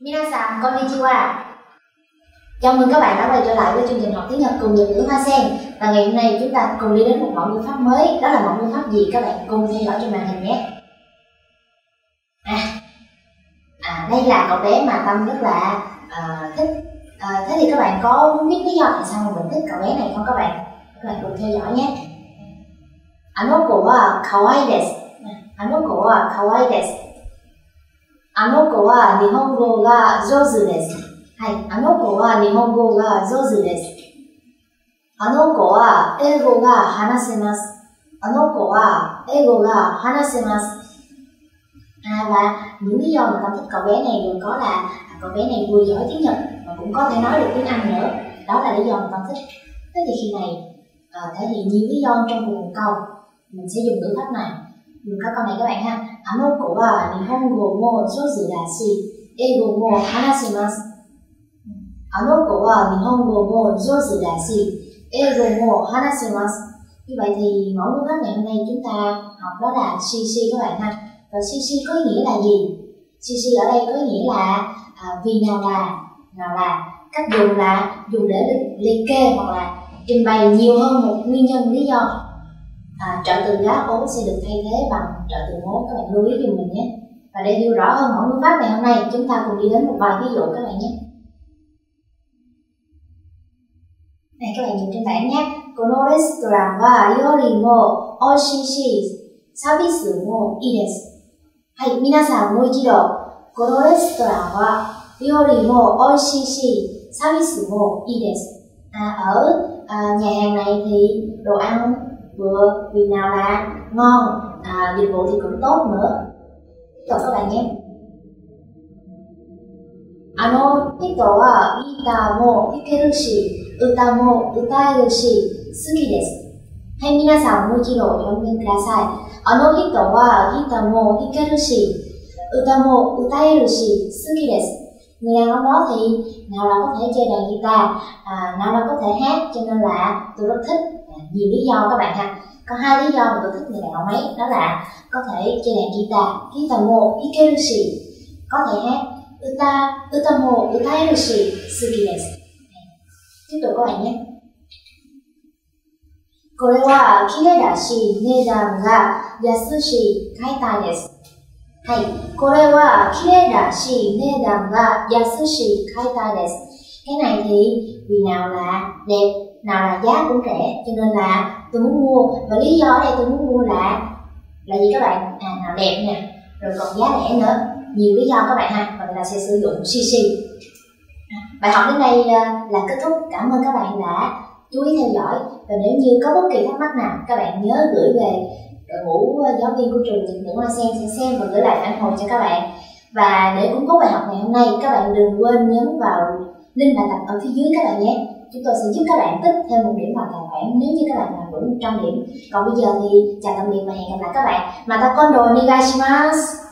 Minasan konnichiwa. Chào mừng các bạn đã quay trở lại với chương trình học tiếng Nhật cùng Nhật ngữ Hoa Sen. Và ngày hôm nay chúng ta cùng đi đến một mẫu ngữ pháp mới. Đó là mẫu ngữ pháp gì? Các bạn cùng theo dõi trên màn hình nhé. À, à đây là cậu bé mà Tâm rất là uh, thích. À, Thế thì các bạn có biết lý do tại sao mà mình thích cậu bé này không các bạn? Các bạn cùng theo dõi nhé. Ano của kawaii desu Ano của ờ, kawaii desu あの子は日本語が上手です。はい。あの子は日本語が上手です。あの子は英語が話せます。あの子は英語が話せます。À, và những lý do mà con thích cậu bé này gồm có là cậu bé này vừa giỏi tiếng Nhật và cũng có thể nói được tiếng Anh nữa. Đó là lý do mà con thích. Thế thì khi này uh, thể hiện nhiều lý do trong cùng một câu, mình sẽ dùng ngữ pháp này dùng các con này các bạn ha. À nó của như vậy thì mẫu ngữ pháp ngày hôm nay chúng ta học đó là shishi các bạn ha. Và shishi có nghĩa là gì? Shishi ở đây có nghĩa là à, vì nào là nào là cách dùng là dùng để liệt kê hoặc là trình bày nhiều hơn một nguyên nhân lý do à, trợ từ lá ố sẽ được thay thế bằng trợ từ mố các bạn lưu ý giùm mình nhé và để hiểu rõ hơn mẫu ngữ pháp ngày hôm nay chúng ta cùng đi đến một vài ví dụ các bạn nhé này các bạn nhìn trên bảng nhé このレストランは料理も美味しいし、サービスもいいです。はい、皆さんもう一度。このレストランは料理も美味しいし、サービスもいいです。À, ở à, nhà hàng này thì đồ ăn vừa vì nào là ngon à, dịch vụ thì cũng tốt nữa tiếp tục các bạn nhé あの人はギターも弾けるし、歌も歌えるし、好きです。はい、皆さんもう一度読んでください。あの人はギターも弾けるし、歌も歌えるし、好きです。Người đàn ông đó thì nào là có thể chơi đàn guitar, à, nào là có thể hát, cho nên là tôi rất thích nhiều lý do các bạn ha có hai lý do mà tôi thích người đàn ông ấy đó là có thể chơi đàn guitar guitar mo ikerushi có thể hát uta uta mo utaerushi suki desu tiếp tục các bạn nhé これは綺麗だし、値段が安し、買いたいです。はい。これは綺麗だし、値段が安し、買いたいです。Cái này thì vì nào là đẹp, nào là giá cũng rẻ, cho nên là tôi muốn mua. Và lý do ở đây tôi muốn mua là là gì các bạn à nào đẹp nè, rồi còn giá rẻ nữa. Nhiều lý do các bạn ha, và người ta sẽ sử dụng CC bài học đến đây à, là kết thúc. Cảm ơn các bạn đã chú ý theo dõi. Và nếu như có bất kỳ thắc mắc nào, các bạn nhớ gửi về đội ngũ à, giáo viên của trường Nhật Ngữ Hoa Sen sẽ xem và gửi lại phản hồi cho các bạn. Và để củng cố bài học ngày hôm nay, các bạn đừng quên nhấn vào link bài tập ở phía dưới các bạn nhé. Chúng tôi sẽ giúp các bạn tích thêm một điểm vào tài khoản nếu như các bạn làm đủ 100 điểm. Còn bây giờ thì chào tạm biệt và hẹn gặp lại các bạn. Mà ta con đồ nigashimasu